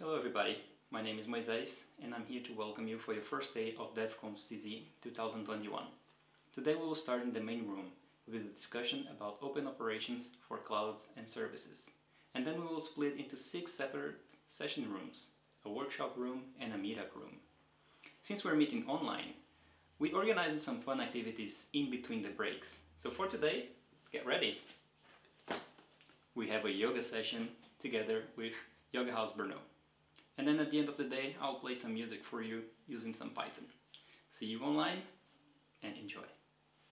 Hello everybody, my name is Moisés and I'm here to welcome you for your first day of DevConf CZ 2021. Today we will start in the main room with a discussion about open operations for clouds and services. And then we will split into six separate session rooms, a workshop room and a meetup room. Since we're meeting online, we organized some fun activities in between the breaks. So for today, get ready! We have a yoga session together with Yoga House Brno. And then at the end of the day, I'll play some music for you using some Python. See you online and enjoy.